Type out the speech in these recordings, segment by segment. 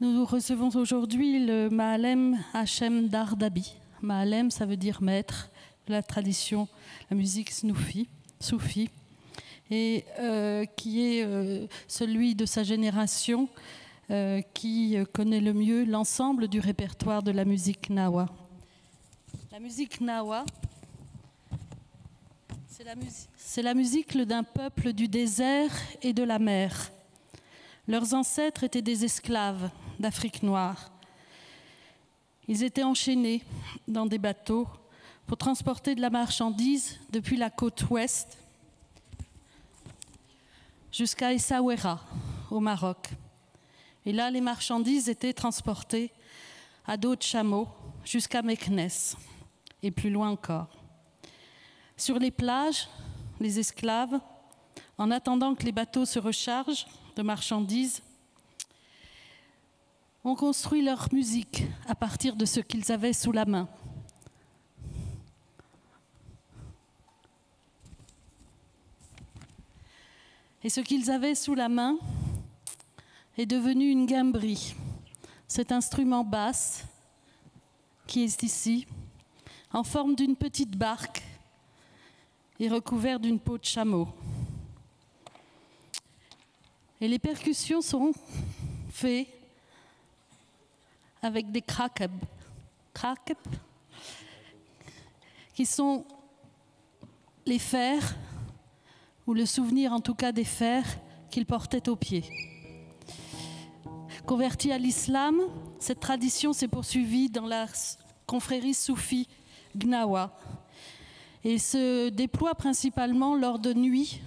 Nous recevons aujourd'hui le Maalem Hachem Dardabi. Maalem, ça veut dire maître de la tradition, la musique snoufi, soufi, et euh, qui est euh, celui de sa génération euh, qui connaît le mieux l'ensemble du répertoire de la musique nawa. La musique nawa, c'est la, c'est la musique d'un peuple du désert et de la mer. Leurs ancêtres étaient des esclaves d'Afrique noire. Ils étaient enchaînés dans des bateaux pour transporter de la marchandise depuis la côte ouest jusqu'à Essaouira, au Maroc. Et là, les marchandises étaient transportées à de chameaux jusqu'à Meknes et plus loin encore. Sur les plages, les esclaves, en attendant que les bateaux se rechargent de marchandises, ont construit leur musique à partir de ce qu'ils avaient sous la main. Et ce qu'ils avaient sous la main est devenu une gambrie, cet instrument basse qui est ici, en forme d'une petite barque et recouvert d'une peau de chameau. Et les percussions sont faites avec des krakeb, qui sont les fers, ou le souvenir en tout cas des fers qu'il portait aux pieds. Converti à l'islam, cette tradition s'est poursuivie dans la confrérie soufie Gnawa et se déploie principalement lors de nuits,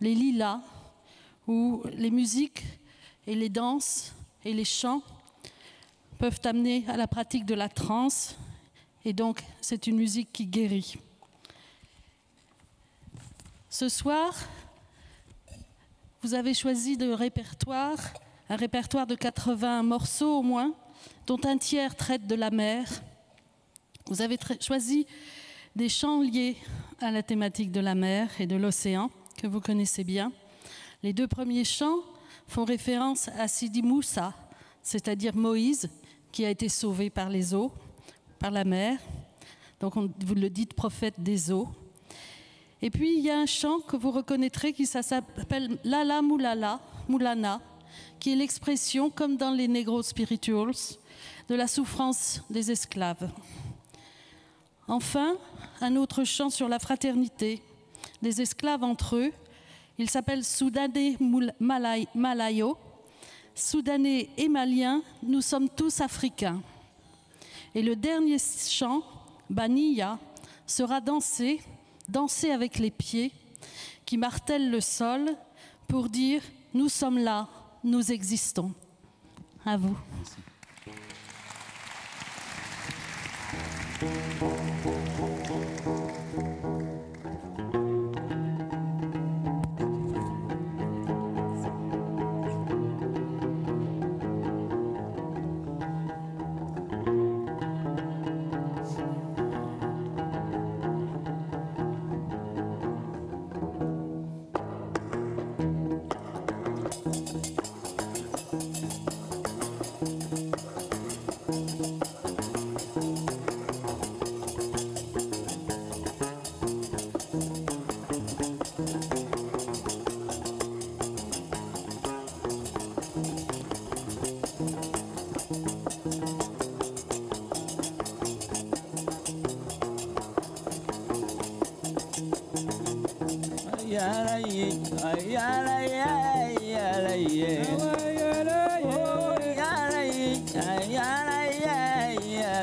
les lilas, où les musiques et les danses et les chants peuvent amener à la pratique de la transe, et donc c'est une musique qui guérit. Ce soir, vous avez choisi de répertoire, un répertoire de 80 morceaux au moins, dont un tiers traite de la mer. Vous avez choisi des chants liés à la thématique de la mer et de l'océan, que vous connaissez bien. Les deux premiers chants font référence à Sidi Moussa, c'est-à-dire Moïse, qui a été sauvé par les eaux, par la mer. Donc vous le dites prophète des eaux. Et puis il y a un chant que vous reconnaîtrez qui s'appelle Lala Moulala, Moulana, qui est l'expression, comme dans les Negro Spirituals, de la souffrance des esclaves. Enfin, un autre chant sur la fraternité des esclaves entre eux. Il s'appelle Soudanais Malayo Soudanais et Maliens, nous sommes tous Africains. Et le dernier chant, Baniya, sera dansé, dansé avec les pieds, qui martèlent le sol pour dire Nous sommes là, nous existons. À vous.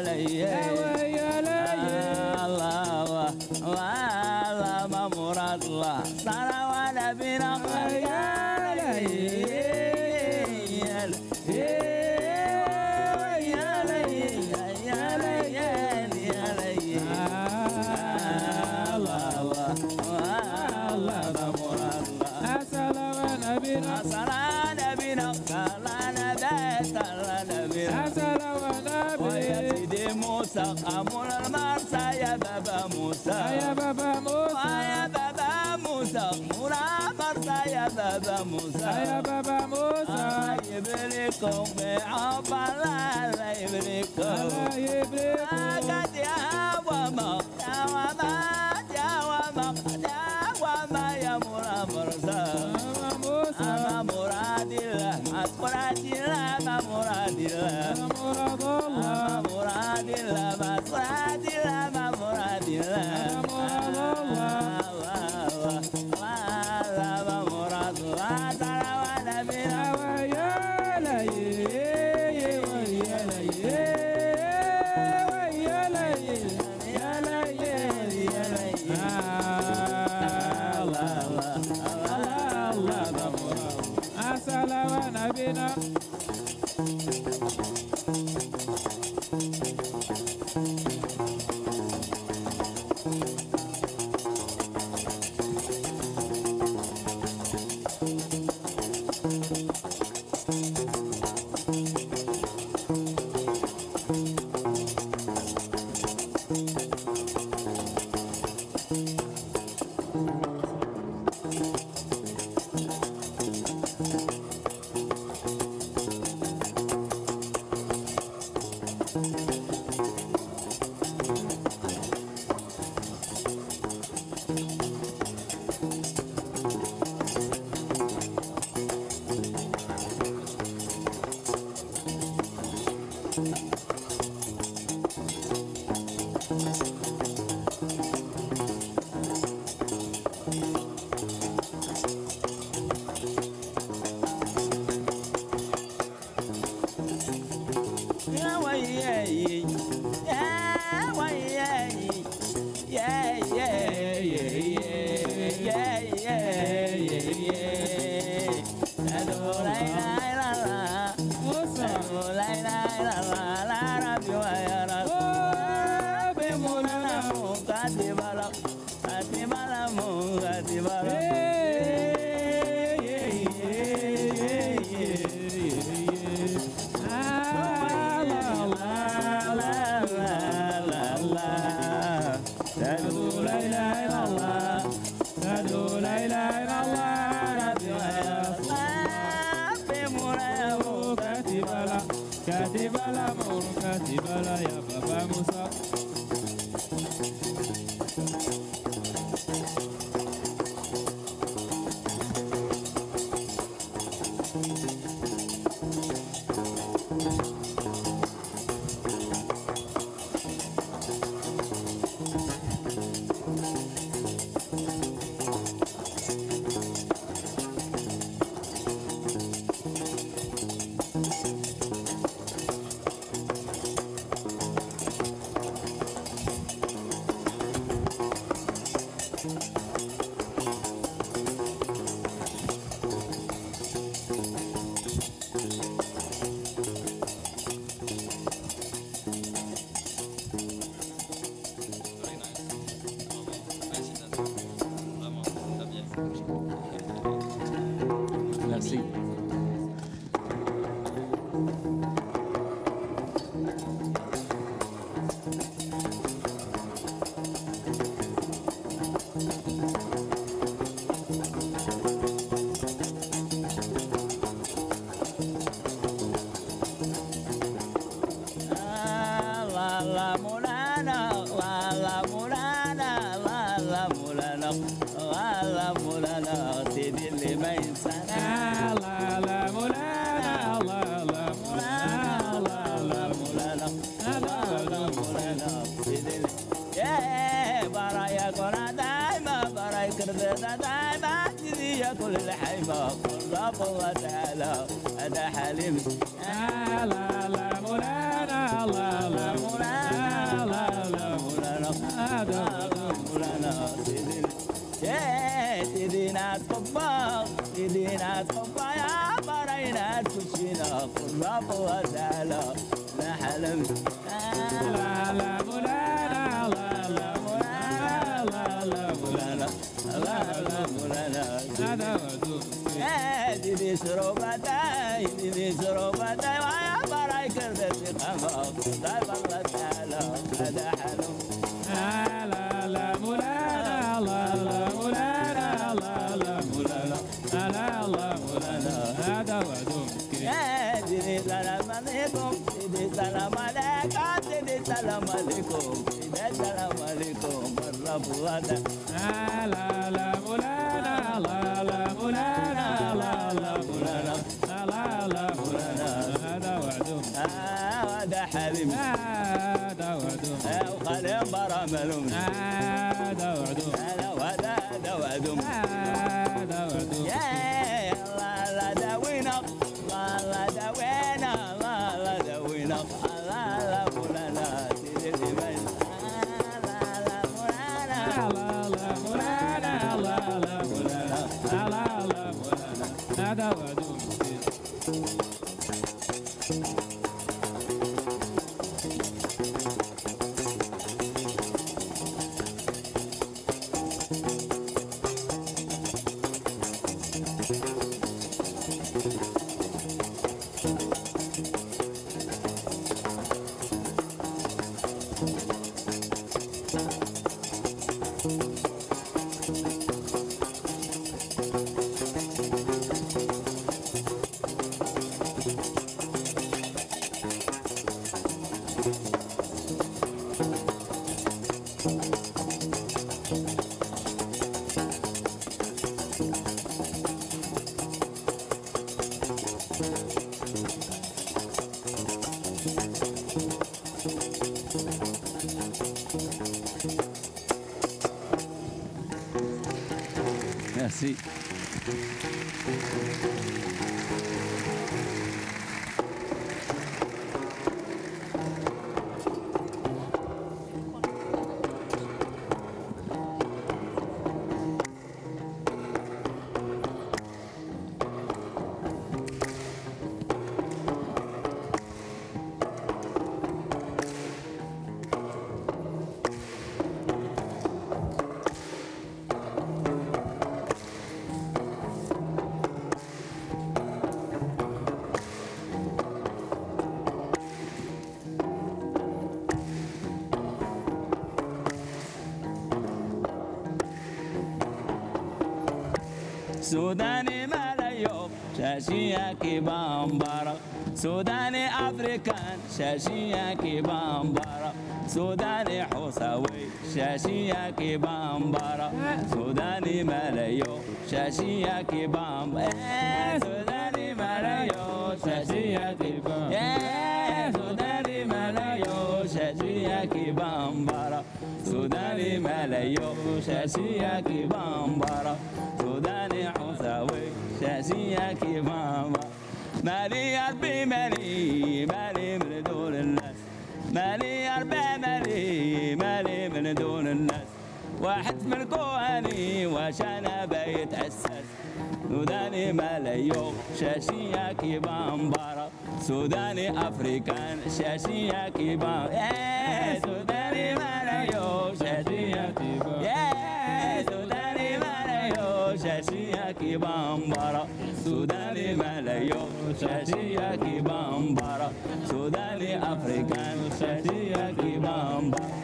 yeah. Come, I'll buy life, come. La شاشياكي بامبارا سوداني أفريكان شاشياكي بامبارا سوداني حوسوي شاشياكي بامبارا سوداني ملايو شاشياكي بامبارا إيه، سوداني ملايو شاشياكي بامبارا إيه، سوداني ملايو شاشياكي بامبارا سوداني ملايو وياك يا ماما. مالي قلبي مالي مالي من دون الناس. مالي قلبي مالي مالي من دون الناس. واحد من كوهاني واش أنا بيت أساس سوداني ملايو شاشية كيبان برا سوداني أفريكان شاشية كيبان يا سوداني ملايو شاشية كيبان يا سوداني ملايو شاشية كيبان برا ملايو شاشية كبامبارا سوداني أفريكان شاشية كبامبارا Merci.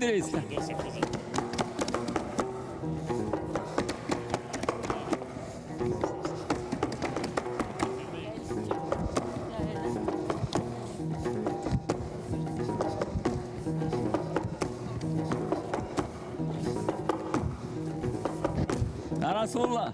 três. Araçonla.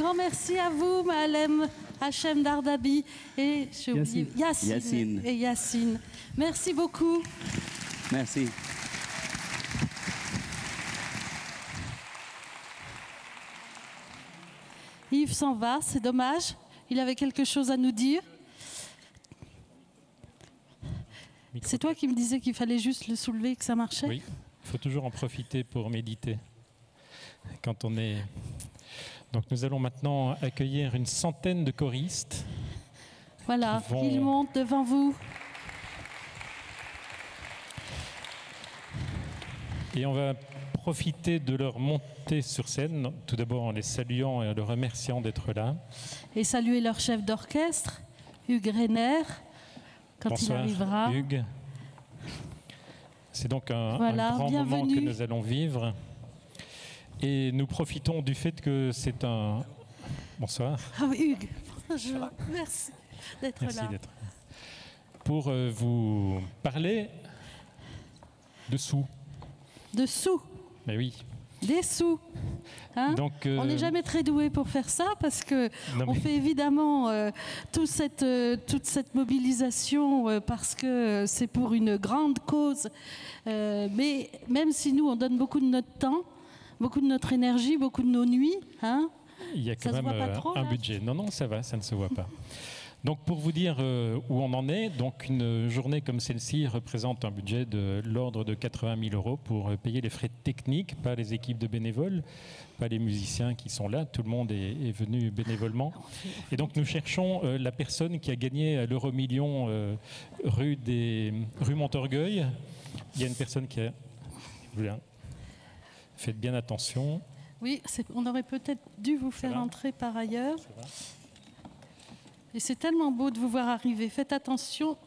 Grand merci à vous, Malem Hachem Dardabi et. Yassine. et Yassine. Merci beaucoup. Merci. Yves s'en va, c'est dommage. Il avait quelque chose à nous dire. C'est toi qui me disais qu'il fallait juste le soulever et que ça marchait Oui, il faut toujours en profiter pour méditer. Quand on est. Donc nous allons maintenant accueillir une centaine de choristes. Voilà, Qui vont- il monte devant vous. Et on va profiter de leur montée sur scène, tout d'abord en les saluant et en les remerciant d'être là. Et saluer leur chef d'orchestre, Hugues Renner, quand il arrivera. Hugues. C'est donc un, grand moment que nous allons vivre. Et nous profitons du fait que c'est un... Bonsoir. Ah oui, Hugues, je- merci d'être Merci là. d'être là. Pour euh, vous parler de sous. De sous, Mais oui. des sous. Hein Donc, On euh, n'est jamais très doué pour faire ça parce que non, on mais- fait évidemment euh, toute, cette, euh, toute cette mobilisation parce que c'est pour une grande cause. Mais même si nous, on donne beaucoup de notre temps, beaucoup de notre énergie, beaucoup de nos nuits, hein, Il y a quand même euh, trop, un là budget. Non, non, ça va, ça ne se voit pas. Donc, pour vous dire euh, où on en est, donc une journée comme celle-ci représente un budget de l'ordre de 80 000 euros pour euh, payer les frais techniques, pas les équipes de bénévoles, pas les musiciens qui sont là. Tout le monde est, est venu bénévolement. Et donc, nous cherchons la personne qui a gagné à l'euro million euh, rue des rue Montorgueil. Il y a une personne qui a. Faites bien attention. oui, on aurait peut-être dû vous faire entrer par ailleurs. Et c'est tellement beau de vous voir arriver. Faites attention.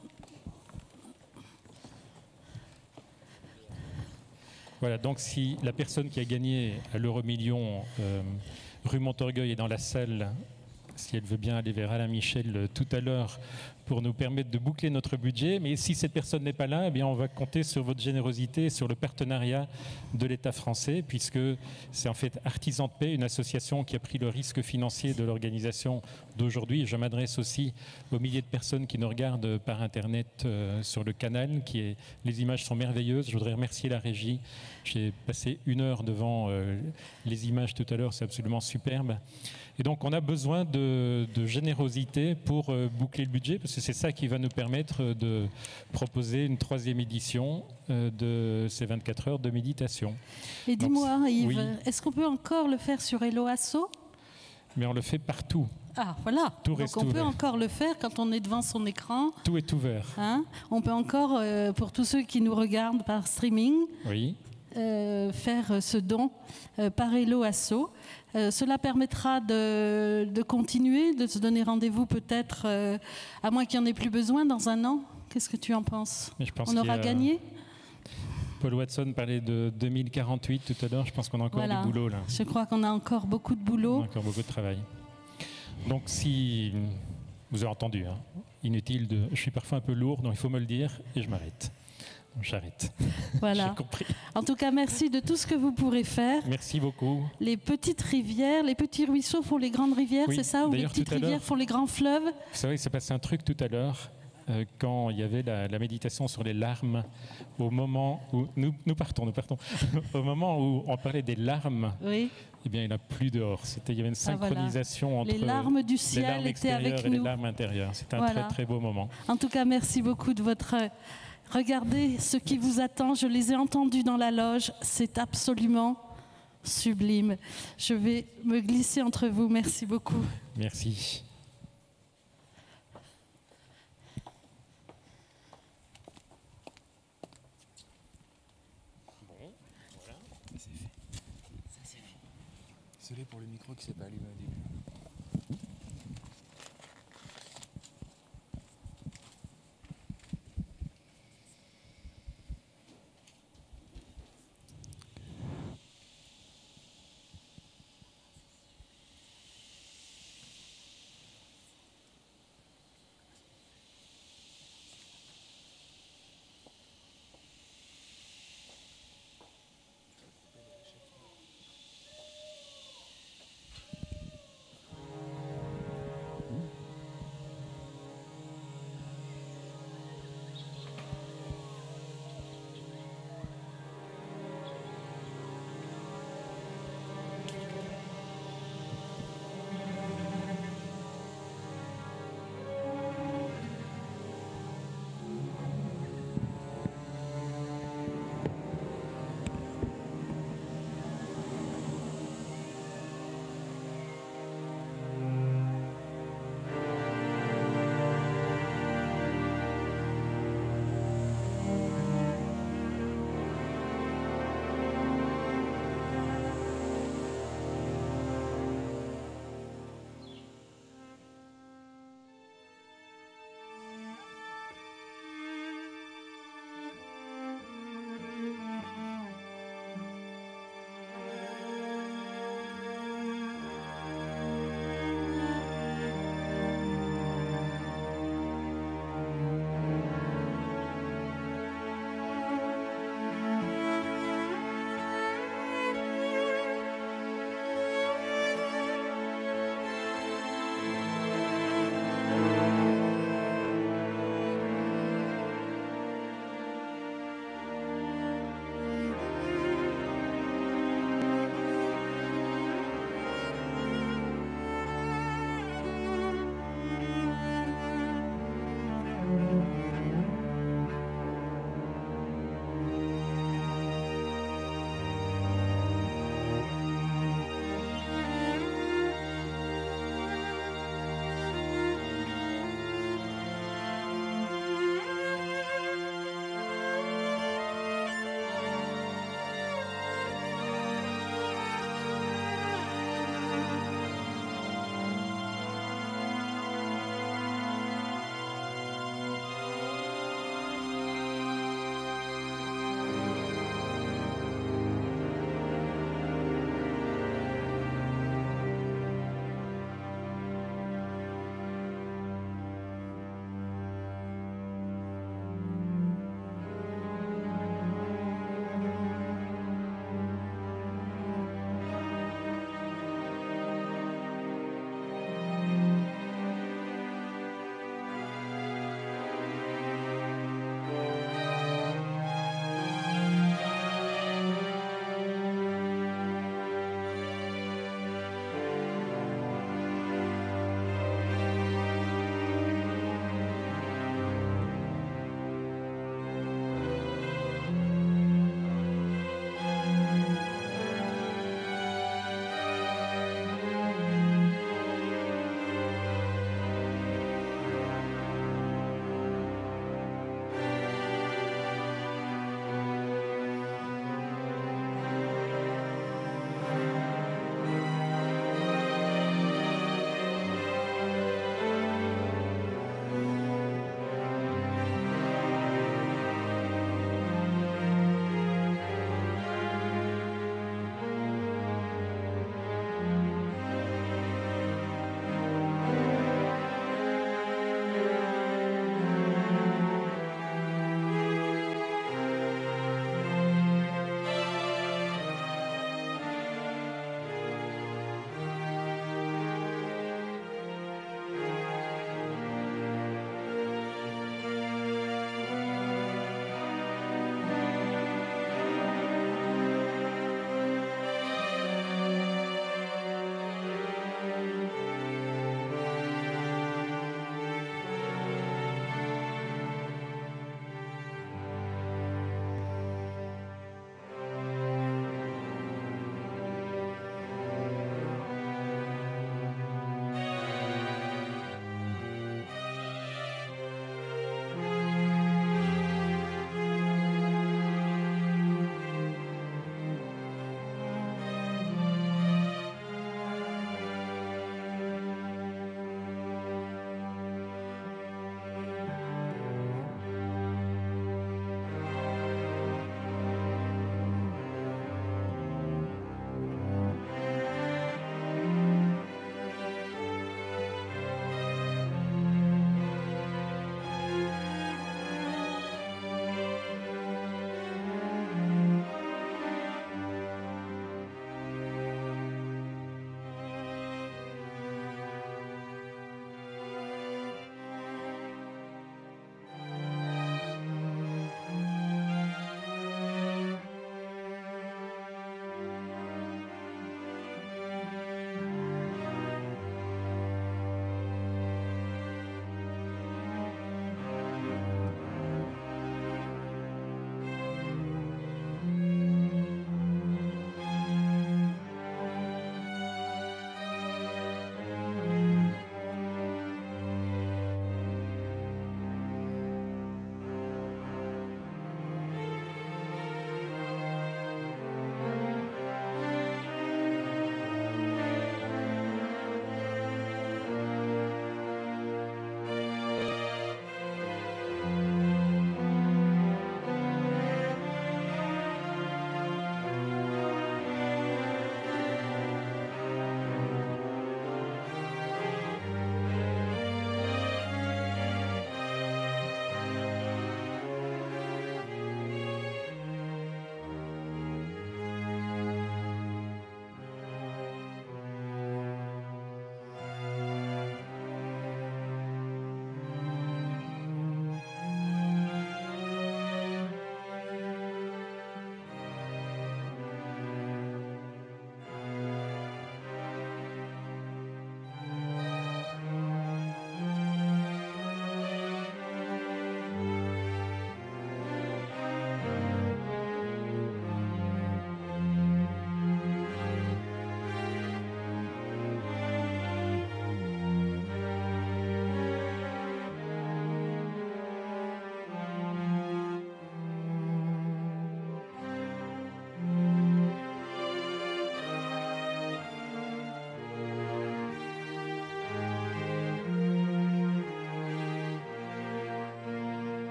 Voilà, donc si la personne qui a gagné à l'euro million euh, rue Montorgueil est dans la salle, si elle veut bien aller vers Alain Michel euh, tout à l'heure pour nous permettre de boucler notre budget. Mais si cette personne n'est pas là, eh on va compter sur votre générosité, sur le partenariat de l'État français, puisque c'est en fait Artisan de Paix, une association qui a pris le risque financier de l'organisation d'aujourd'hui. Je m'adresse aussi aux milliers de personnes qui nous regardent par Internet euh, sur le canal. Qui est, les images sont merveilleuses. Je voudrais remercier la régie. J'ai passé une heure devant euh, les images tout à l'heure. C'est absolument superbe. Et donc, on a besoin de, de générosité pour euh, boucler le budget, parce que c'est ça qui va nous permettre de proposer une troisième édition de ces 24 heures de méditation. Et dis-moi, Yves, oui. est-ce qu'on peut encore le faire sur Eloasso Mais on le fait partout. Ah, voilà. Tout Donc on peut ouvert. encore le faire quand on est devant son écran. Tout est ouvert. hein. On peut encore, euh, pour tous ceux qui nous regardent par streaming, Oui. euh, faire ce don euh, par Eloasso. Euh, cela permettra de, de continuer, de se donner rendez-vous peut-être, euh, à moins qu'il n'y en ait plus besoin, dans un an. Qu'est-ce que tu en penses? Mais je pense On aura a- gagné? Paul Watson parlait de 2048 tout à l'heure. Je pense qu'on a encore Voilà. du boulot là. Je crois qu'on a encore beaucoup de On boulot. a encore beaucoup de travail. Donc si vous avez entendu, hein, inutile de. Je suis parfois un peu lourd, donc il faut me le dire et je m'arrête. J'arrête. Voilà. J'ai compris. En tout cas, merci de tout ce que vous pourrez faire. Merci beaucoup. Les petites rivières, les petits ruisseaux font les grandes rivières, Oui, c'est ça Ou les petites rivières font les grands fleuves Vous savez, il s'est passé un truc tout à l'heure. Euh, quand il y avait la, la méditation sur les larmes, au moment où nous, nous partons, nous partons, au moment où on parlait des larmes, Oui, eh bien, il n'y en a plus dehors. C'était, il y avait une Ah, voilà. synchronisation entre les larmes du les ciel larmes extérieures avec et les larmes intérieures. C'était un Voilà. très très beau moment. En tout cas, merci beaucoup de votre. Regardez ce qui vous attend. Je les ai entendus dans la loge. C'est absolument sublime. Je vais me glisser entre vous. Merci beaucoup. Merci.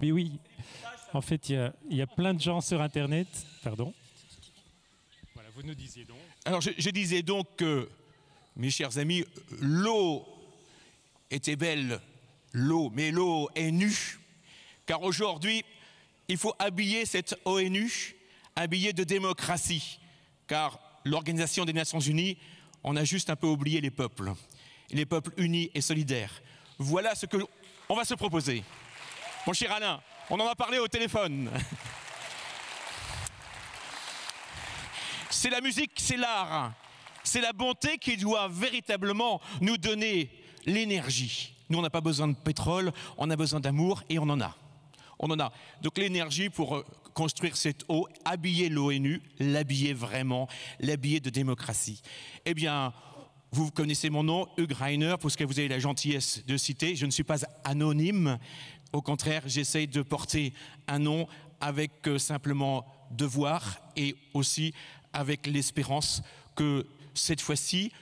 Mais oui, en fait, il y a- il y, a plein de gens sur Internet. Pardon. Voilà, vous nous disiez donc. Alors je, je disais donc que, mes chers amis, l'eau était belle, l'eau, mais l'eau est nue. Car aujourd'hui, il faut habiller cette ONU, habiller de démocratie. Car l'Organisation des Nations Unies, on a juste un peu oublié les peuples. Les peuples unis et solidaires. Voilà ce que on va se proposer. Mon cher Alain, on en a parlé au téléphone. C'est la musique, c'est l'art, c'est la bonté qui doit véritablement nous donner l'énergie. Nous, on n'a pas besoin de pétrole, on a besoin d'amour et on en a. On en a. Donc l'énergie pour euh, construire cette eau, habiller l'ONU, l'habiller vraiment, l'habiller de démocratie. Eh bien, vous connaissez mon nom, Hugh Reiner, parce que vous avez la gentillesse de citer. Je ne suis pas anonyme. Au contraire, j'essaye de porter un nom avec euh, simplement devoir et aussi avec l'espérance que cette fois-ci,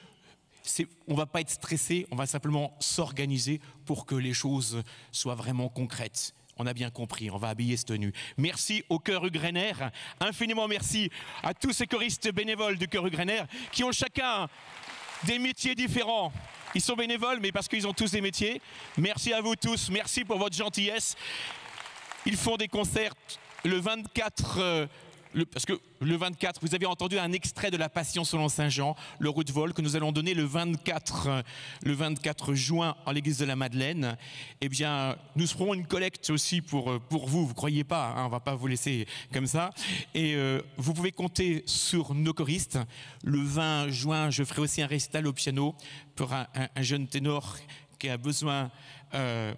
on ne va pas être stressé, on va simplement s'organiser pour que les choses soient vraiment concrètes. On a bien compris, on va habiller cette tenue. Merci au Chœur Ugrener, infiniment merci à tous ces choristes bénévoles du Chœur Ugrener qui ont chacun des métiers différents. Ils sont bénévoles, mais parce qu'ils ont tous des métiers. Merci à vous tous, merci pour votre gentillesse. Ils font des concerts le 24, euh, parce que le 24, vous avez entendu un extrait de la Passion selon Saint Jean, le route de vol que nous allons donner le 24, euh, le 24 juin en l'église de la Madeleine. Eh bien, nous ferons une collecte aussi pour, euh, pour vous, vous croyez pas, hein, on va pas vous laisser comme ça. Et euh, vous pouvez compter sur nos choristes. Le 20 juin, je ferai aussi un récital au piano pour un jeune ténor qui a besoin euh,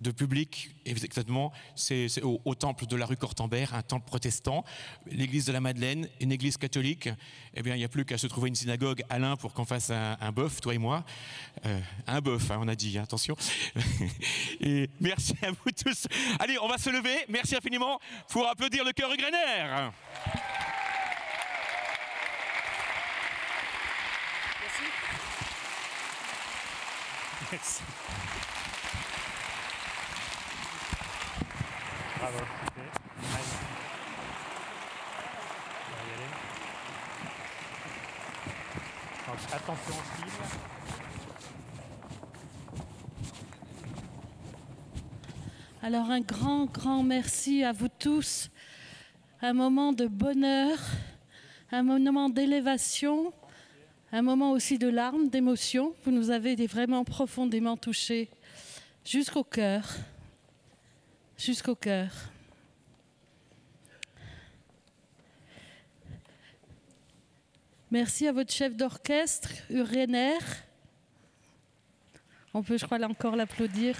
de public, exactement, c'est au, au temple de la rue Cortambert, un temple protestant, l'église de la Madeleine, une église catholique. Eh bien, il n'y a plus qu'à se trouver une synagogue, Alain, pour qu'on fasse un, un bœuf, toi et moi. Euh, un bœuf, hein, on a dit, hein, attention. et merci à vous tous. Allez, on va se lever. Merci infiniment pour applaudir le cœur Grener. Merci. Bravo. Ok. Allez. On va y aller. Donc, attention au fil. Alors un grand, grand merci à vous tous. Un moment de bonheur, un moment d'élévation, un moment aussi de larmes, d'émotion. Vous nous avez vraiment profondément touchés jusqu'au cœur, jusqu'au cœur. Merci à votre chef d'orchestre, Urener. On peut, je crois, là encore l'applaudir.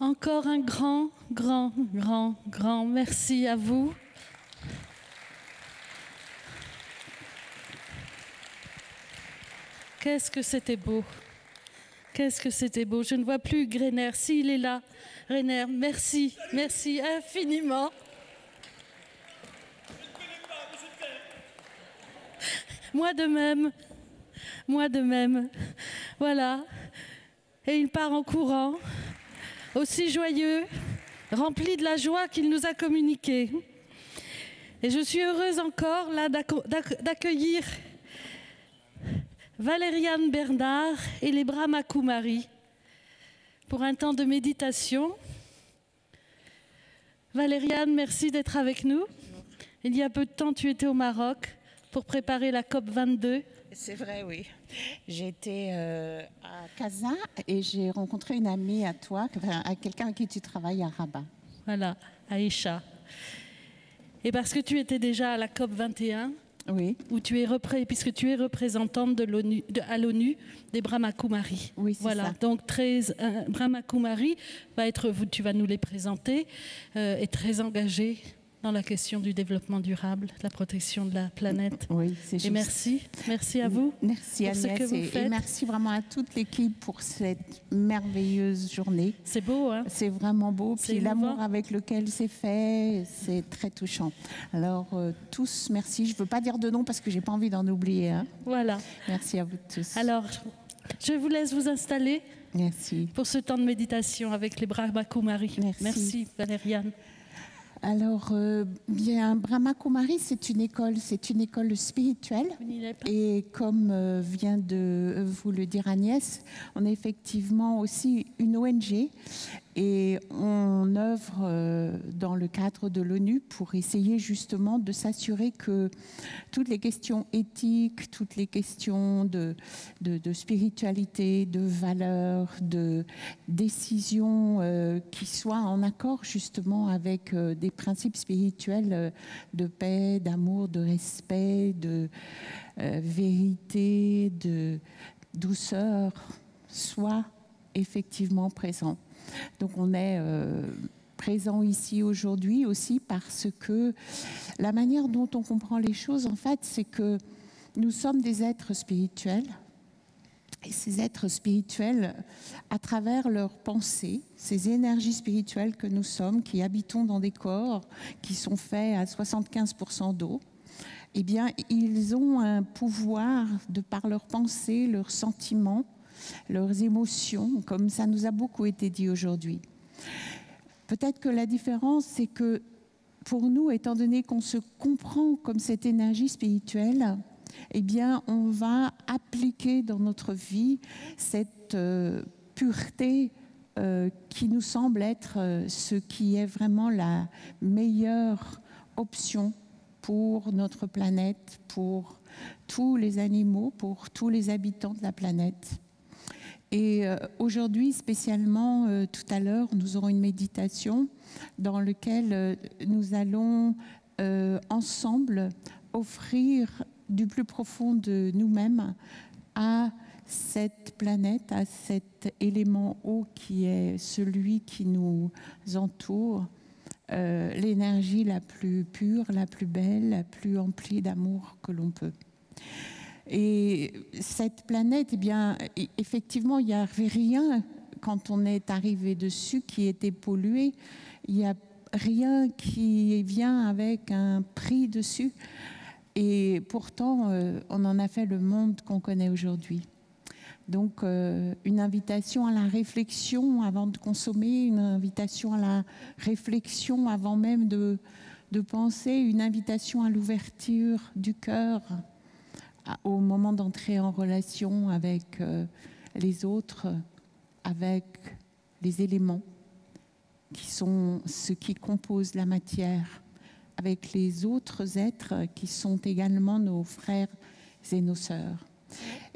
Encore un grand, grand, grand, grand merci à vous. Qu'est-ce que c'était beau. Qu'est-ce que c'était beau. Je ne vois plus Grener. Si, il est là. Rainer, merci. Merci infiniment. Moi de même. Moi de même. Voilà. Et il part en courant, aussi joyeux, rempli de la joie qu'il nous a communiquée. Et je suis heureuse encore d'accueillir Valériane Bernard et les Brahma Kumari pour un temps de méditation. Valériane, merci d'être avec nous. Il y a peu de temps, tu étais au Maroc pour préparer la COP 22. C'est vrai, oui. J'étais euh, à Casa et j'ai rencontré une amie à toi, à quelqu'un avec qui tu travailles à Rabat. Voilà, Aïcha. Et parce que tu étais déjà à la COP 21, Oui, où tu es repré- puisque tu es représentante de l'ONU, à l'ONU des Brahma Kumari. Oui, c'est voilà. ça. Donc 13 euh, Brahma Kumari va être, tu vas nous les présenter, euh, est très engagé dans la question du développement durable, la protection de la planète. oui, c'est Et juste. merci, merci à vous. Merci pour ce Agnès que vous et- et, faites. merci vraiment à toute l'équipe pour cette merveilleuse journée. C'est beau, hein C'est vraiment beau. C'est Puis l'amour avec lequel c'est fait, c'est très touchant. Alors euh, tous, merci. Je ne veux pas dire de nom parce que j'ai pas envie d'en oublier. hein. Voilà. Merci à vous tous. Alors, je vous laisse vous installer merci. pour ce temps de méditation avec les Brahma Kumari. Merci. merci Valériane. Alors, euh, bien, Brahma Kumari, c'est une école, c'est une école spirituelle. Et comme euh, vient de vous le dire Agnès, on est effectivement aussi une ONG et on œuvre euh, dans le cadre de l'ONU pour essayer justement de s'assurer que toutes les questions éthiques, toutes les questions de, spiritualité, de valeurs, de décisions euh, qui soient en accord justement avec euh, des principes spirituels de paix, d'amour, de respect, de vérité, de douceur, soient effectivement présents. Donc on est euh, présent ici aujourd'hui aussi parce que la manière dont on comprend les choses, en fait, c'est que nous sommes des êtres spirituels. Et ces êtres spirituels, à travers leurs pensées, ces énergies spirituelles que nous sommes, qui habitons dans des corps qui sont faits à 75% d'eau, eh bien, ils ont un pouvoir de par leurs pensées, leurs sentiments, leurs émotions, comme ça nous a beaucoup été dit aujourd'hui. Peut-être que la différence, c'est que pour nous, étant donné qu'on se comprend comme cette énergie spirituelle, eh bien, on va appliquer dans notre vie cette euh, pureté euh, qui nous semble être euh, ce qui est vraiment la meilleure option pour notre planète, pour tous les animaux, pour tous les habitants de la planète. Et euh, aujourd'hui, spécialement, euh, tout à l'heure, nous aurons une méditation dans laquelle euh, nous allons ensemble offrir du plus profond de nous-mêmes à cette planète, à cet élément eau qui est celui qui nous entoure, l'énergie la plus pure, la plus belle, la plus emplie d'amour que l'on peut. Et cette planète, eh bien, e- effectivement, il n'y avait rien quand on est arrivé dessus qui était pollué. Il n'y a rien qui vient avec un prix dessus. Et pourtant, euh, on en a fait le monde qu'on connaît aujourd'hui. Donc, euh, une invitation à la réflexion avant de consommer, une invitation à la réflexion avant même de, penser, une invitation à l'ouverture du cœur au moment d'entrer en relation avec euh, les autres, avec les éléments qui sont ce qui compose la matière, avec les autres êtres qui sont également nos frères et nos sœurs.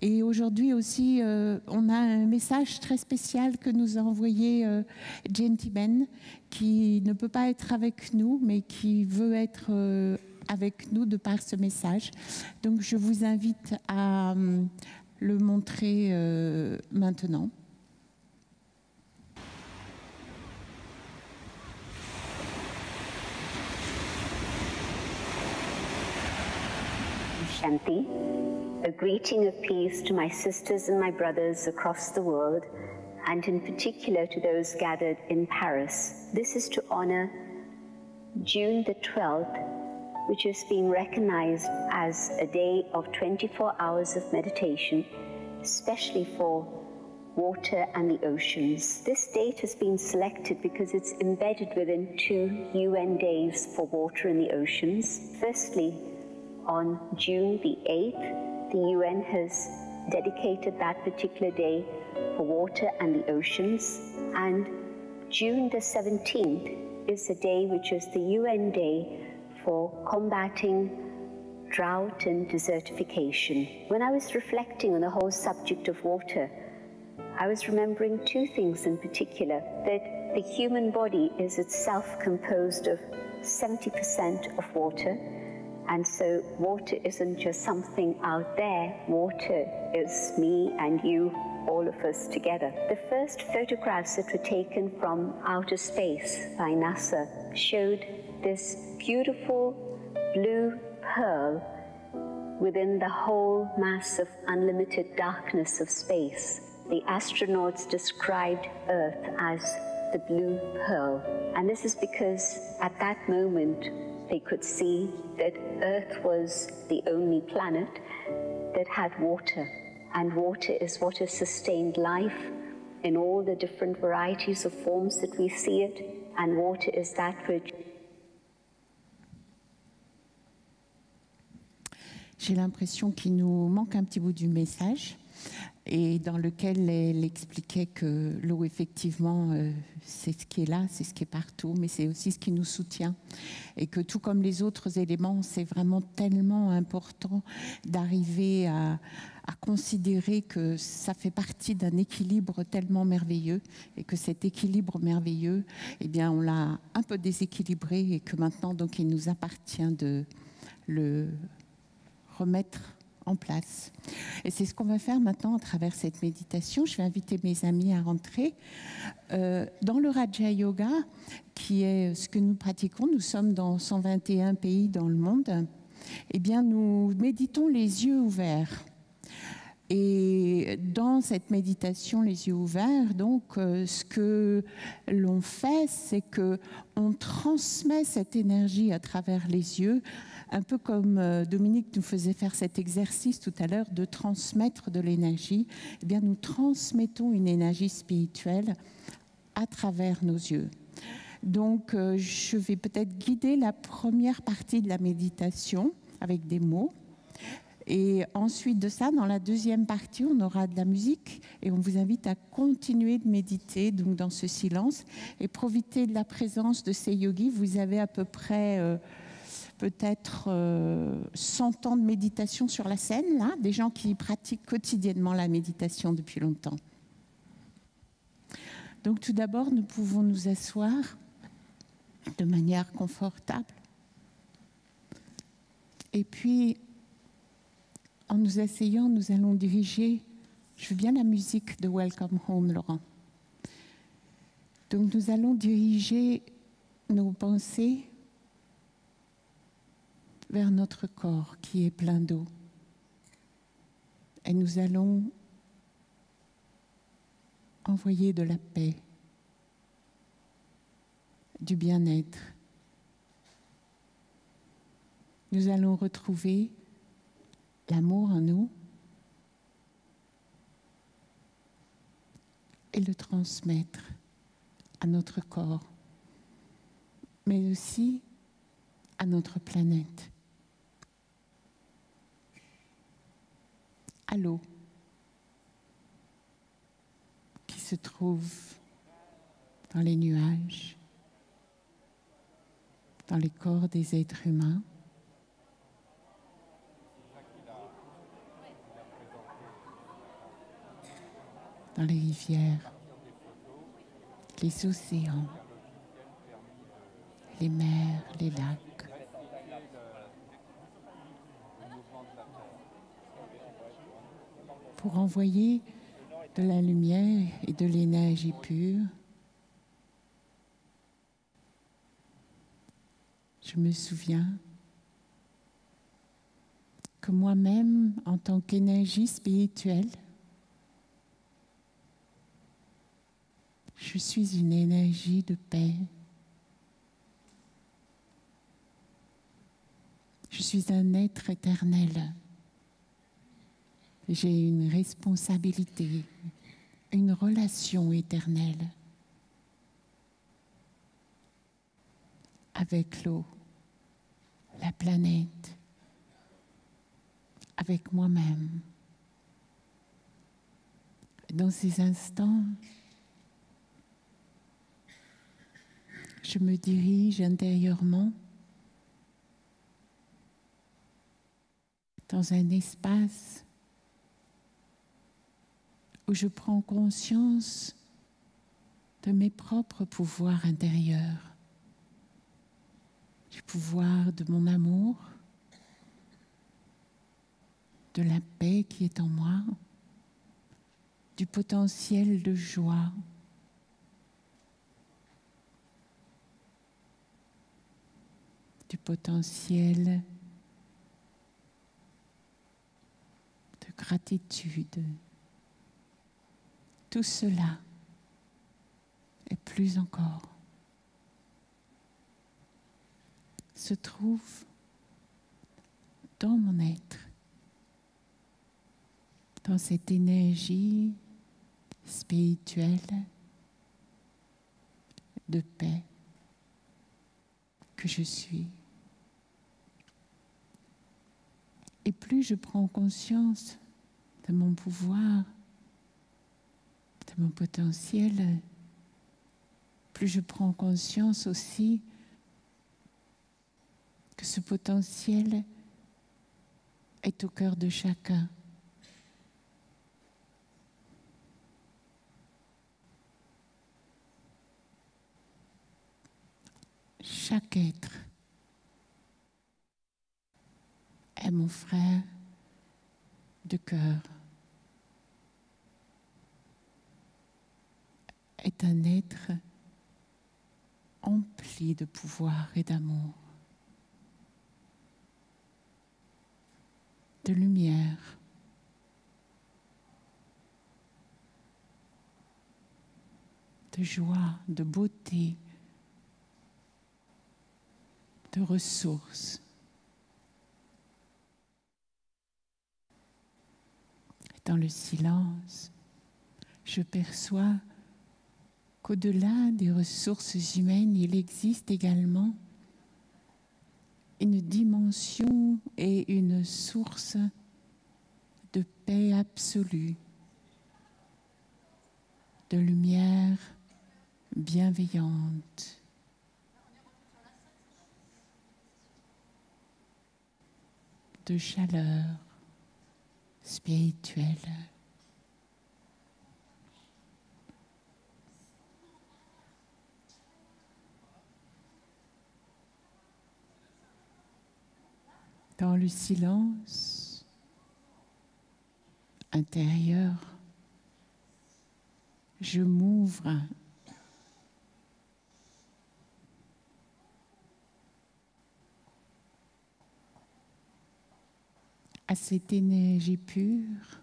Et aujourd'hui aussi, euh, on a un message très spécial que nous a envoyé euh, qui ne peut pas être avec nous, mais qui veut être euh, avec nous de par ce message. Donc je vous invite à hum, le montrer euh, maintenant. Empty, a greeting of peace to my sisters and my brothers across the world, and in particular to those gathered in Paris. This is to honor June the 12th, which has been recognized as a day of 24 hours of meditation, especially for water and the oceans. This date has been selected because it's embedded within two UN days for water and the oceans. Firstly, on June the 8th, the UN has dedicated that particular day for water and the oceans. And June the 17th is a day which is the UN day for combating drought and desertification. When I was reflecting on the whole subject of water, I was remembering two things in particular that the human body is itself composed of 70% of water, and so water isn't just something out there, water is me and you, all of us together. The first photographs that were taken from outer space by NASA showed this beautiful blue pearl within the whole mass of unlimited darkness of space the astronauts described Earth as the blue pearl. And this is because at that moment they could see that Earth was the only planet that had water. And water is what has sustained life in all the different varieties of forms that we see it. And water is that which J'ai l'impression qu'il nous manque un petit bout du message. et dans lequel elle expliquait que l'eau, effectivement, euh, c'est ce qui est là, c'est ce qui est partout, mais c'est aussi ce qui nous soutient. Et que tout comme les autres éléments, c'est vraiment tellement important d'arriver à, considérer que ça fait partie d'un équilibre tellement merveilleux et que cet équilibre merveilleux, eh bien, on l'a un peu déséquilibré et que maintenant, donc, il nous appartient de le remettre en place. Et c'est ce qu'on va faire maintenant à travers cette méditation. Je vais inviter mes amis à rentrer. Euh, dans le Raja Yoga, qui est ce que nous pratiquons, nous sommes dans 121 pays dans le monde, eh bien nous méditons les yeux ouverts. Et dans cette méditation, les yeux ouverts, donc, euh, ce que l'on fait, c'est que on transmet cette énergie à travers les yeux un peu comme euh, Dominique nous faisait faire cet exercice tout à l'heure de transmettre de l'énergie, eh bien nous transmettons une énergie spirituelle à travers nos yeux. Donc euh, je vais peut-être guider la première partie de la méditation avec des mots. Et ensuite de ça, dans la deuxième partie, on aura de la musique et on vous invite à continuer de méditer donc dans ce silence et profiter de la présence de ces yogis. Vous avez à peu près euh, peut-être 100 euh, ans de méditation sur la scène, là, des gens qui pratiquent quotidiennement la méditation depuis longtemps. Donc tout d'abord, nous pouvons nous asseoir de manière confortable. Et puis, en nous asseyant, nous allons diriger, je veux bien la musique de Welcome Home, Laurent. Donc nous allons diriger nos pensées vers notre corps qui est plein d'eau. Et nous allons envoyer de la paix, du bien-être. Nous allons retrouver l'amour en nous et le transmettre à notre corps, mais aussi à notre planète. L'eau qui se trouve dans les nuages, dans les corps des êtres humains. dans les rivières, les océans, les mers, les lacs. Pour envoyer de la lumière et de l'énergie pure. Je me souviens que moi-même, en tant qu'énergie spirituelle, je suis une énergie de paix. Je suis un être éternel. J'ai une responsabilité, une relation éternelle avec l'eau, la planète, avec moi-même. Dans ces instants, je me dirige intérieurement dans un espace où je prends conscience de mes propres pouvoirs intérieurs, du pouvoir de mon amour, de la paix qui est en moi, du potentiel de joie. du potentiel de gratitude. Tout cela et plus encore se trouve dans mon être, dans cette énergie spirituelle de paix que je suis. Et plus je prends conscience de mon pouvoir, potentiel, plus je prends conscience aussi que ce potentiel est au cœur de chacun. Chaque être est mon frère de cœur, est un être empli de pouvoir et d'amour, de lumière. de joie, de beauté, de ressources. Dans le silence, je perçois qu'au-delà des ressources humaines, il existe également une dimension et une source de paix absolue, de lumière bienveillante. de chaleur spirituelle. Dans le silence intérieur, je m'ouvre. À cette énergie pure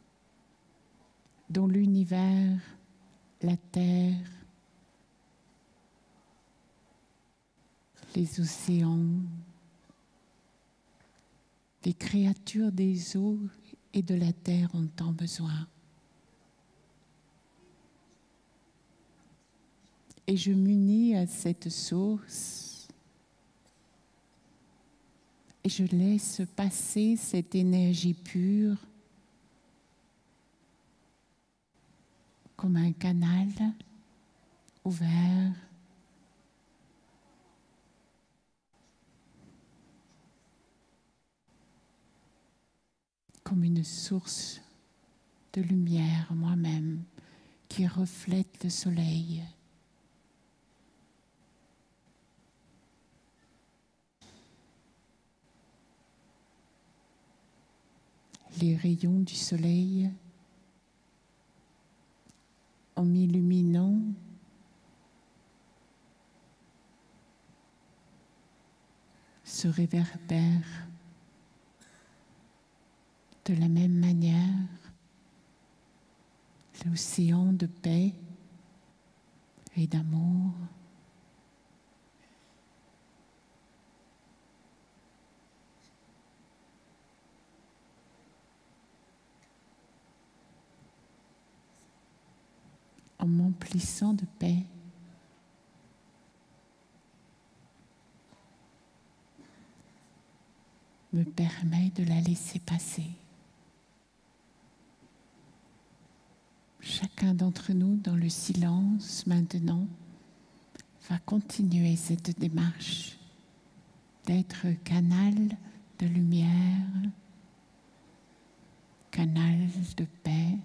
dont l'univers, la terre, les océans, les créatures des eaux et de la terre ont tant besoin. Et je m'unis à cette source et je laisse passer cette énergie pure comme un canal ouvert. Comme une source de lumière moi-même qui reflète le soleil. les rayons du soleil en m'illuminant se réverbèrent De la même manière, l'océan de paix et d'amour en m'emplissant de paix. me permet de la laisser passer. Chacun d'entre nous, dans le silence maintenant, va continuer cette démarche d'être canal de lumière, canal de paix.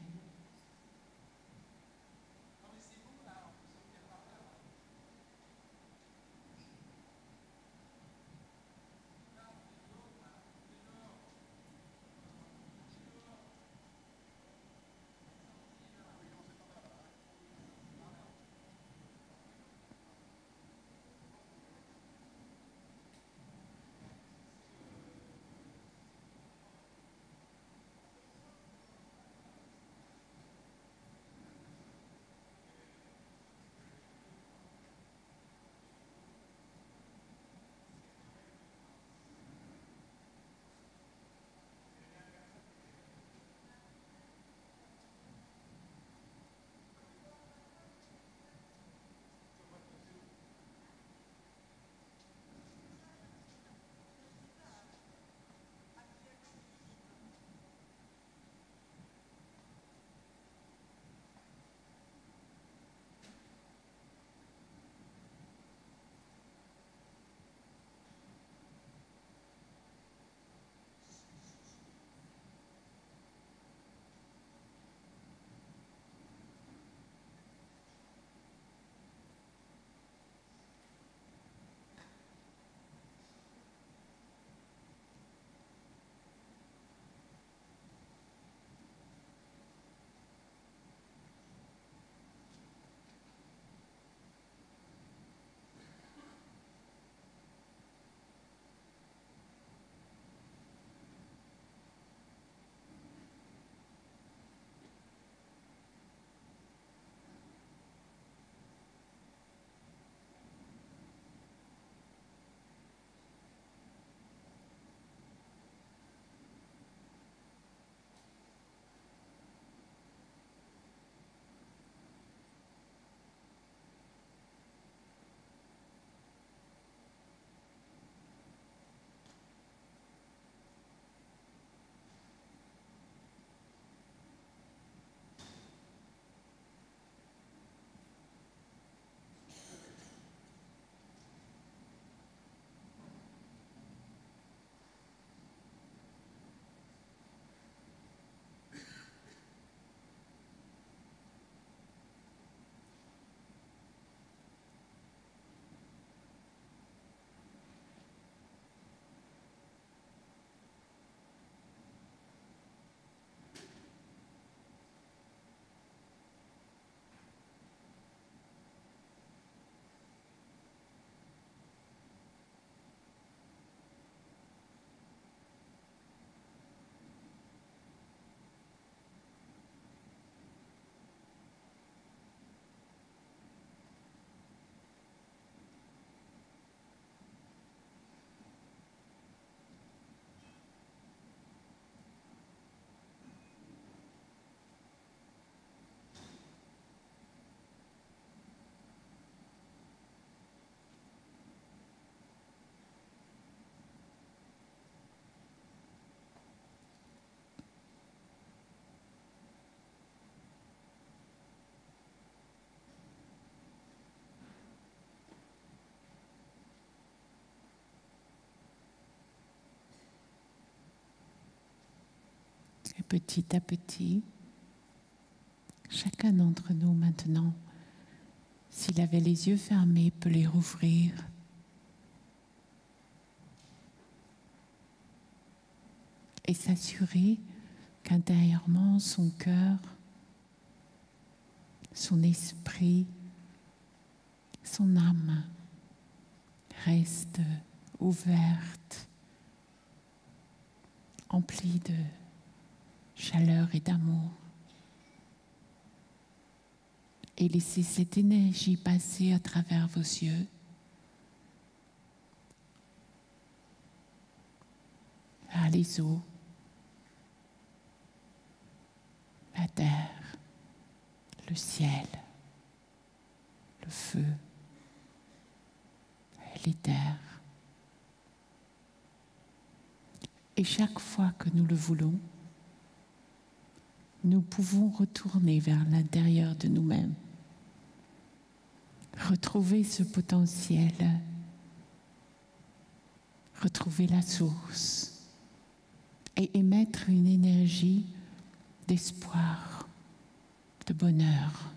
Petit à petit, chacun d'entre nous maintenant, s'il avait les yeux fermés, peut les rouvrir. Et s'assurer qu'intérieurement, son cœur, son esprit, son âme reste ouverte, emplie de chaleur et d'amour. Et laissez cette énergie passer à travers vos yeux. Vers les eaux, la terre, le ciel, le feu, les terres. Et chaque fois que nous le voulons, nous pouvons retourner vers l'intérieur de nous-mêmes, retrouver ce potentiel, retrouver la source. Et émettre une énergie d'espoir, de bonheur.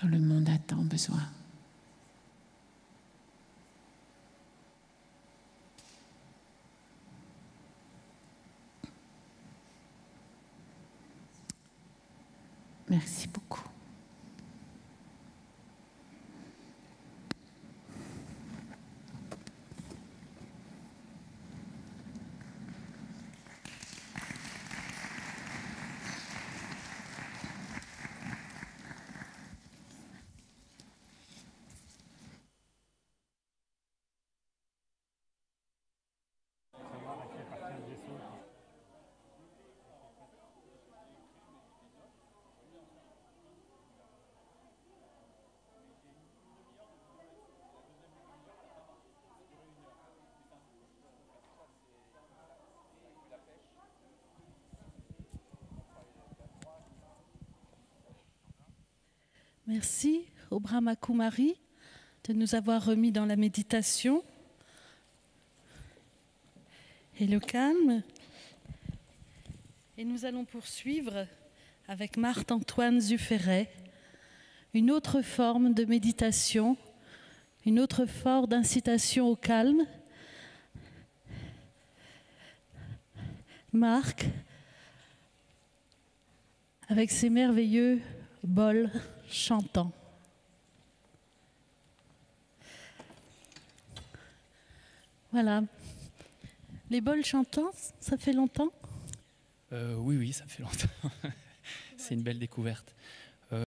Dont le monde a tant besoin. Merci beaucoup. Merci au Brahma Kumari de nous avoir remis dans la méditation et le calme. Et nous allons poursuivre avec Marthe-Antoine Zufferet une autre forme de méditation, une autre forme d'incitation au calme. Marc, avec ses merveilleux bols chantants. Voilà. Les bols chantants, ça fait longtemps? Euh, oui, oui, ça fait longtemps. C'est une belle découverte.